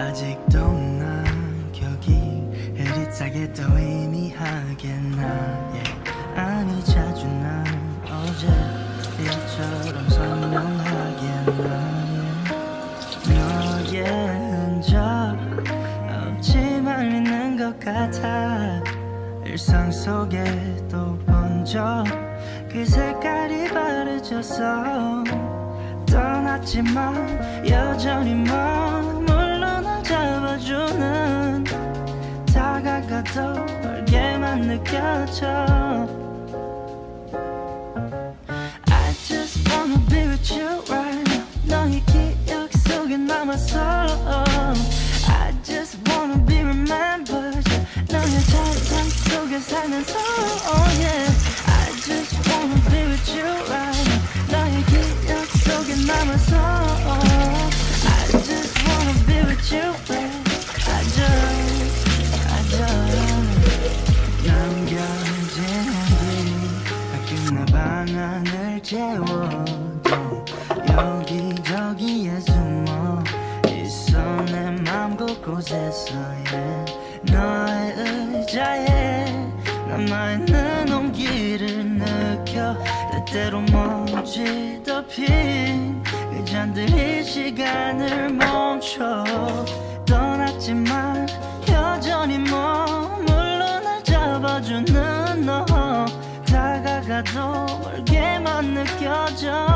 아직도 나 격이 흐릿하게 또 의미하겠나 yeah. 아니 자주 난 어제 일처럼 선명하게 나 yeah. 너의 흔적 없지만 있는 것 같아 일상 속에 또 번져 그 색깔이 바래졌어 떠났지만 여전히 먼 물러 날 잡아주는 다가가도 멀게만 느껴져 I just wanna be with you right now 너의 기억 속에 남았어 I just wanna be remembered 너의 잔상 속에 살면서 채워도 여기저기에 숨어 있어. 내 맘 곳곳에서 yeah. 너의 의자에 남아있는 온기를 느껴. 때때로 먼지 덮인 그 잔들이 시간을 멈춰 just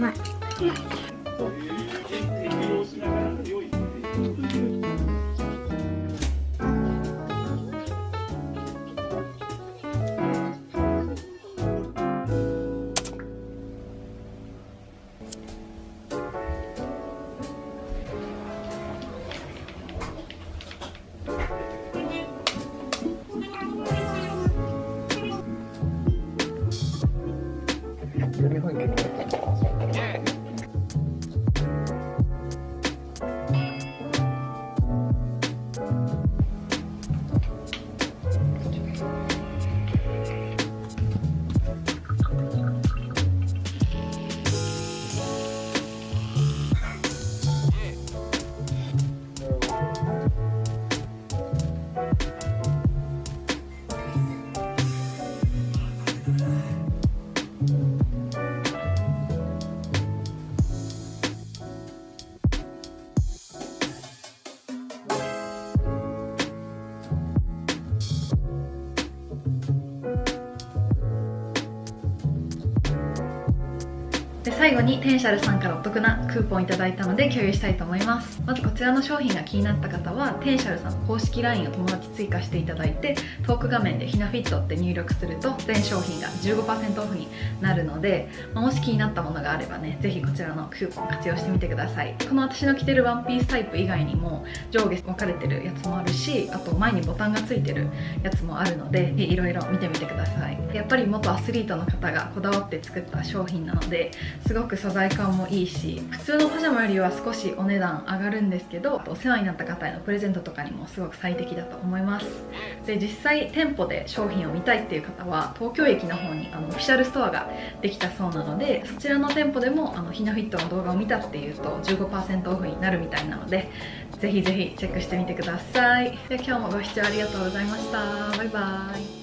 まい。で最後にテンシャルさんからお得なクーポンいただいたので共有したいと思います。まずこちらの商品が気になった方はテンシャルさんの公式 LINE を友達追加していただいてトーク画面でひなフィットって入力すると全商品が15%オフになるので、まあ、もし気になったものがあればねぜひこちらのクーポン活用してみてください。この私の着てるワンピースタイプ以外にも上下分かれてるやつもあるしあと前にボタンがついてるやつもあるのでいろいろ見てみてください。やっぱり元アスリートの方がこだわって作った商品なのですごく素材感もいいし普通のパジャマよりは少しお値段上がるんですけどお世話になった方へのプレゼントとかにもすごく最適だと思います。で実際店舗で商品を見たいっていう方は東京駅の方にあのオフィシャルストアができたそうなのでそちらの店舗でもあのひなフィットの動画を見たっていうと15%オフになるみたいなのでぜひぜひチェックしてみてください。で今日もご視聴ありがとうございました。バイバイ。